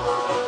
Oh.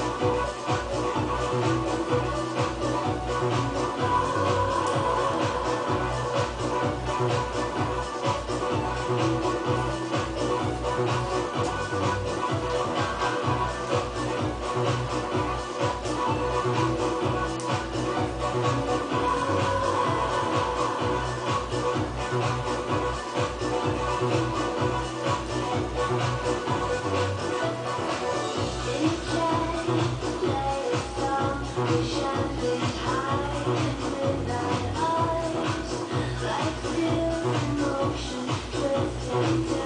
是最甜。